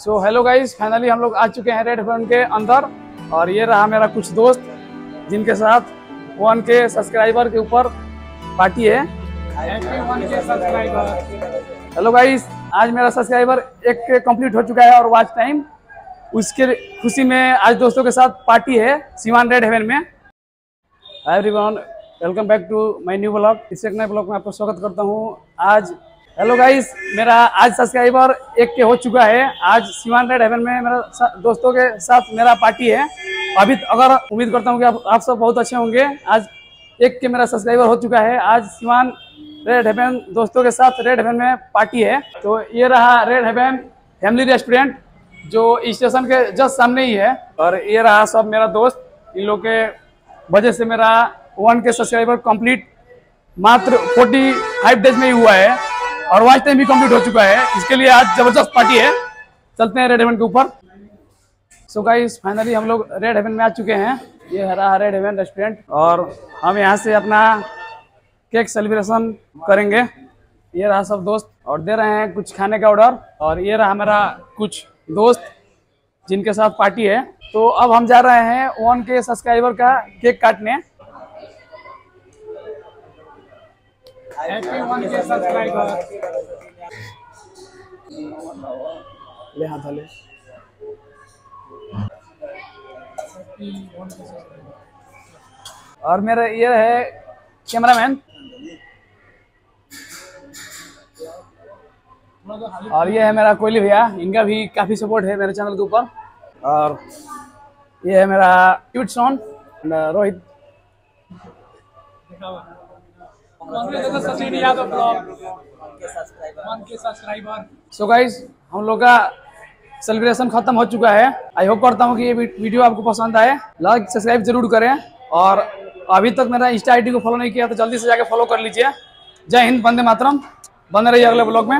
So hello guys finally हम लोग आ चुके हैं रेड फन के अंदर और ये रहा मेरा कुछ दोस्त, जिनके साथ वन के सब्सक्राइबर के ऊपर पार्टी है। हेलो गाइस आज मेरा सब्सक्राइबर एक कंप्लीट हो चुका है और वॉच टाइम उसके खुशी में आज दोस्तों के साथ पार्टी है सीमान रेड हेवन में। Everyone welcome back to my new blog इस एक नए ब्लॉग में आपका स्वागत करता हूँ। आज हेलो गाइस मेरा आज सब्सक्राइबर एक के हो चुका है। आज सीमान रेड हेवन में मेरा दोस्तों के साथ मेरा पार्टी है। अभी तो अगर उम्मीद करता हूँ कि आप, आप सब बहुत अच्छे होंगे। आज एक के मेरा सब्सक्राइबर हो चुका है। आज सीमान रेड हेवन दोस्तों के साथ रेड हेवन में पार्टी है। तो ये रहा रेड हेवन फैमिली रेस्टोरेंट जो स्टेशन के जस्ट सामने ही है। और ये रहा सब मेरा दोस्त। इन लोग के वजह से मेरा वन के सब्सक्राइबर कंप्लीट मात्र 45 डेज़ में ही हुआ है। और वॉच टाइम भी कंप्लीट हो चुका है। इसके लिए आज ज़बरदस्त पार्टी है। चलते हैं रेड हेवन के ऊपर। सो गाइस फाइनली हम लोग रेड हेवन में आ चुके हैं। ये है रहा रेड हेवन रेस्टोरेंट और हम यहाँ से अपना केक सेलिब्रेशन करेंगे। ये रहा सब दोस्त। और दे रहे हैं कुछ खाने का ऑर्डर और ये रहा हमारा कुछ दोस्त जिनके साथ पार्टी है। तो अब हम जा रहे हैं वन के सब्सक्राइबर का केक काटने। ले हाथ ले और मेरा ये है कैमरामैन। और ये है मेरा कोयली भैया। इनका भी काफ़ी सपोर्ट है मेरे चैनल के ऊपर। और ये है मेरा cute son Rohit. So guys हम लोग का सेलिब्रेशन खत्म हो चुका है। आई होप करता हूँ कि ये वीडियो आपको पसंद आए। लाइक सब्सक्राइब ज़रूर करें। और अभी तक मेरा इंस्टा आईडी को फॉलो नहीं किया तो जल्दी से जाके फॉलो कर लीजिए। जय हिंद बंदे मातरम। बने रहिए अगले ब्लॉग में।